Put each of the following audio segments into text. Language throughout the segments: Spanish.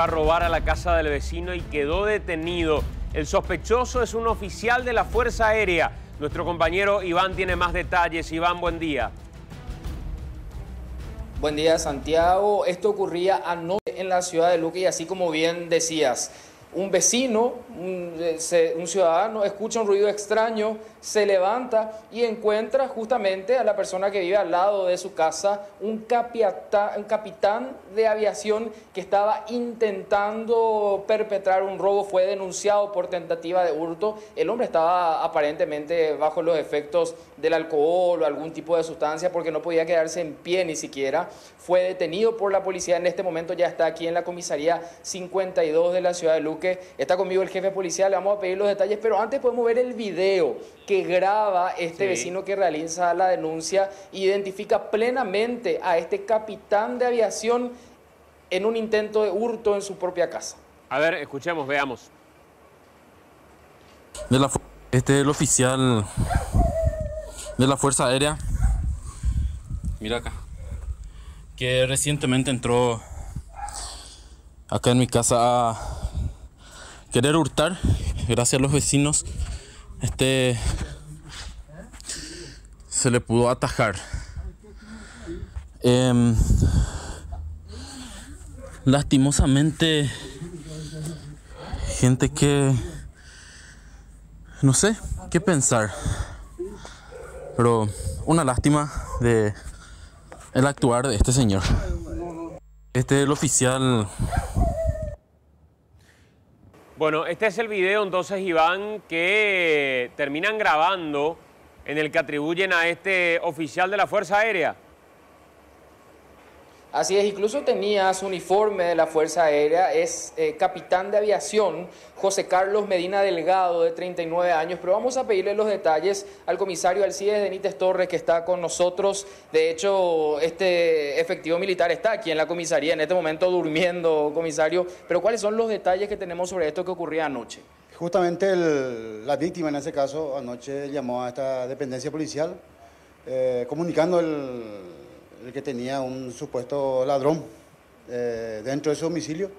a robar a la casa del vecino y quedó detenido. El sospechoso es un oficial de la Fuerza Aérea. Nuestro compañero Iván tiene más detalles. Iván, buen día. Buen día, Santiago. Esto ocurría anoche en la ciudad de Luque y así como bien decías, un vecino, un, eh, un, ciudadano, escucha un ruido extraño, se levanta y encuentra justamente a la persona que vive al lado de su casa, un, un capitán de aviación que estaba intentando perpetrar un robo, fue denunciado por tentativa de hurto. El hombre estaba aparentemente bajo los efectos del alcohol o algún tipo de sustancia porque no podía quedarse en pie ni siquiera. Fue detenido por la policía, en este momento ya está aquí en la comisaría 52 de la ciudad de Luque. Está conmigo el jefe policial, le vamos a pedir los detalles, pero antes podemos ver el video que graba este vecino que realiza la denuncia, identifica plenamente a este capitán de aviación en un intento de hurto en su propia casa. A ver, escuchemos, veamos. De la, este es el oficial de la Fuerza Aérea. Mira acá. Que recientemente entró acá en mi casa a querer hurtar. Gracias a los vecinos. Este se le pudo atajar. Em, lastimosamente, gente que no sé qué pensar, pero una lástima de el actuar de este señor. Este es el oficial. Bueno, este es el video entonces, Iván, que terminan grabando en el que atribuyen a este oficial de la Fuerza Aérea. Así es, incluso tenía su uniforme de la Fuerza Aérea, es eh, capitán de aviación José Carlos Medina Delgado, de 39 años, pero vamos a pedirle los detalles al comisario Alcides Benítez Torres, que está con nosotros. De hecho, este efectivo militar está aquí en la comisaría, en este momento durmiendo, comisario, pero ¿cuáles son los detalles que tenemos sobre esto que ocurría anoche? Justamente la víctima en ese caso anoche llamó a esta dependencia policial eh, comunicando el, que tenía un supuesto ladrón eh, dentro de su domicilio.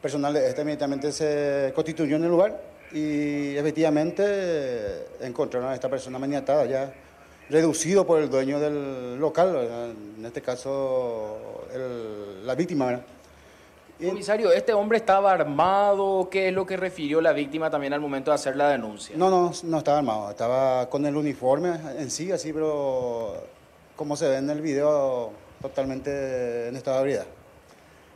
Personal este inmediatamente se constituyó en el lugar y efectivamente encontraron a esta persona maniatada ya reducido por el dueño del local, en este caso la víctima. ¿verdad? Comisario, ¿este hombre estaba armado? ¿Qué es lo que refirió la víctima también al momento de hacer la denuncia? No, no, no estaba armado. Estaba con el uniforme en sí, así, pero como se ve en el video, totalmente en estado de ebriedad.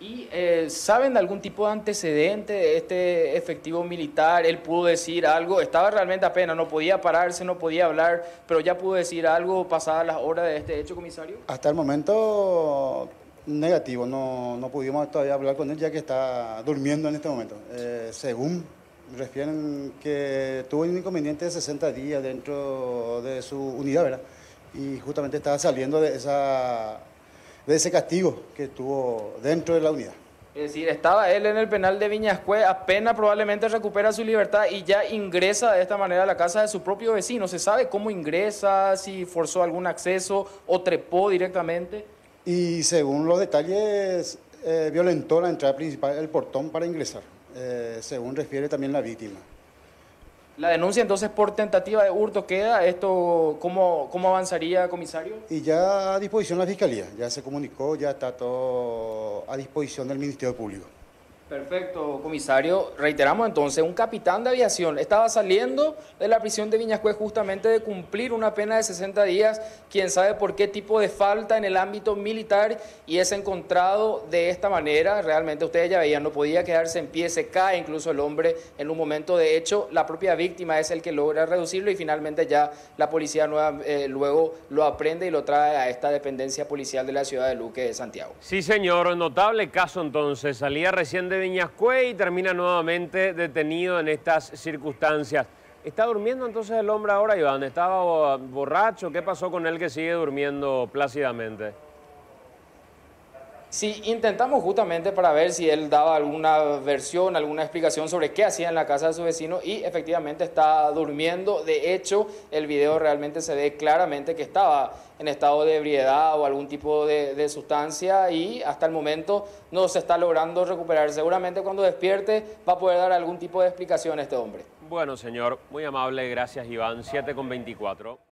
¿Y eh, saben de algún tipo de antecedente de este efectivo militar? Él pudo decir algo, estaba realmente apenas, no podía pararse, no podía hablar, pero ya pudo decir algo pasadas las horas de este hecho, comisario? Hasta el momento Negativo, no, no pudimos todavía hablar con él ya que está durmiendo en este momento. Eh, según refieren que tuvo un inconveniente de 60 días dentro de su unidad, ¿verdad? Y justamente estaba saliendo de, esa, de ese castigo que tuvo dentro de la unidad. Es decir, estaba él en el penal de Viñascue, apenas probablemente recupera su libertad y ya ingresa de esta manera a la casa de su propio vecino. ¿Se sabe cómo ingresa, si forzó algún acceso o trepó directamente? y según los detalles eh, violentó la entrada principal del portón para ingresar, eh, según refiere también la víctima. La denuncia entonces por tentativa de hurto queda, ¿esto cómo, cómo avanzaría, comisario? Y ya a disposición de la Fiscalía, ya se comunicó, ya está todo a disposición del Ministerio Público. Perfecto, comisario. Reiteramos entonces, un capitán de aviación estaba saliendo de la prisión de Viñascuez justamente de cumplir una pena de 60 días, quién sabe por qué tipo de falta en el ámbito militar y es encontrado de esta manera. Realmente ustedes ya veían, no podía quedarse en pie, se cae incluso el hombre en un momento. De hecho, la propia víctima es el que logra reducirlo y finalmente ya la policía nueva, eh, luego lo aprende y lo trae a esta dependencia policial de la ciudad de Luque de Santiago. Sí, señor, notable caso entonces. Salía recién de y termina nuevamente detenido en estas circunstancias. ¿Está durmiendo entonces el hombre ahora, Iván? ¿Estaba borracho? ¿Qué pasó con él que sigue durmiendo plácidamente? Sí, intentamos justamente para ver si él daba alguna versión, alguna explicación sobre qué hacía en la casa de su vecino y efectivamente está durmiendo. De hecho, el video realmente se ve claramente que estaba en estado de ebriedad o algún tipo de, sustancia y hasta el momento no se está logrando recuperar. Seguramente cuando despierte va a poder dar algún tipo de explicación a este hombre. Bueno, señor, muy amable, gracias Iván. 7 con 24.